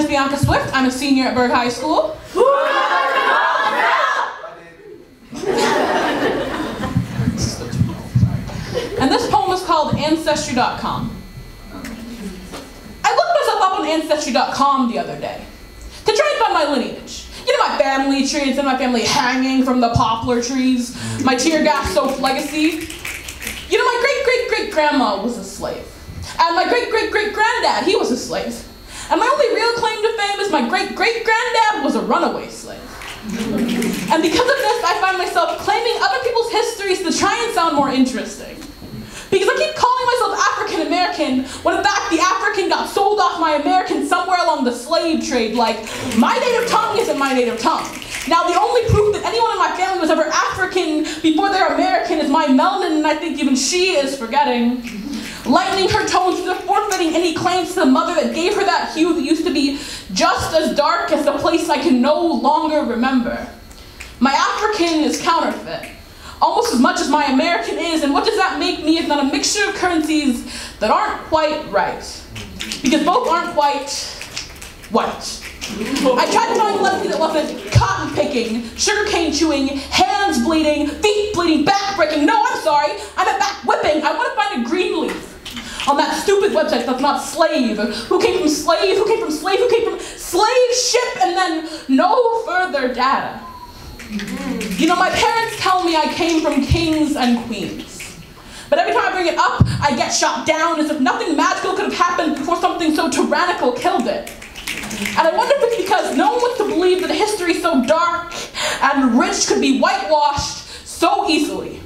is Bianca Swift. I'm a senior at Burke High School. and this poem is called Ancestry.com. I looked myself up on Ancestry.com the other day to try and find my lineage. You know, my family tree, and my family hanging from the poplar trees, my tear gas soaked legacy. You know, my great great great grandma was a slave. And my great great great granddad, he was a slave. And my only real claim to fame is my great great granddad was a runaway slave. and because of this, I find myself claiming other people's histories to try and sound more interesting. Because I keep calling myself African American when in fact the African got sold off my American somewhere along the slave trade. Like, my native tongue isn't my native tongue. Now, the only proof that anyone in my family was ever African before they're American is my melanin, and I think even she is forgetting. Lightening her tones to forfeiting any claims to the mother that gave her that hue that used to be just as dark as the place I can no longer remember. My African is counterfeit almost as much as my American is, and what does that make me if not a mixture of currencies that aren't quite right? Because both aren't quite white. I tried to find legacy that wasn't cotton picking, sugarcane chewing, hands bleeding, feet bleeding, back breaking. No, I'm sorry, I'm at back whipping. I want to find a green leaf on that website that's not slave. Who came from slave? Who came from slave? Who came from slave ship? And then no further data. You know, my parents tell me I came from kings and queens. But every time I bring it up, I get shot down as if nothing magical could have happened before something so tyrannical killed it. And I wonder if it's because no one wants to believe that a history so dark and rich could be whitewashed so easily.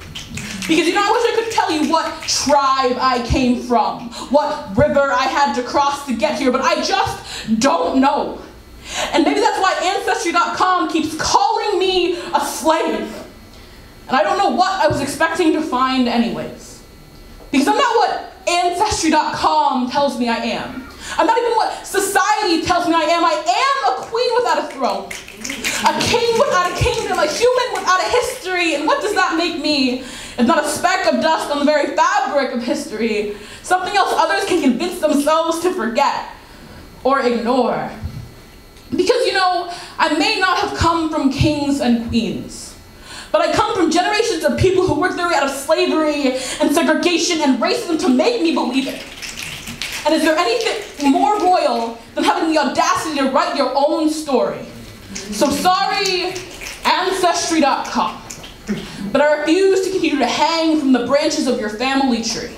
Because, you know, I wish I could tell you what tribe I came from, what river I had to cross to get here, but I just don't know. And maybe that's why Ancestry.com keeps calling me a slave. And I don't know what I was expecting to find anyways. Because I'm not what Ancestry.com tells me I am. I'm not even what society tells me I am. I am a queen without a throne. A king without a kingdom, a human without a history. And what does that make me? If not a speck of dust on the very fabric of history. Something else others can convince themselves to forget or ignore. Because, you know, I may not have come from kings and queens, but I come from generations of people who worked their way out of slavery and segregation and racism to make me believe it. And is there anything more royal than having the audacity to write your own story? So sorry, Ancestry.com, but I refuse to to hang from the branches of your family tree.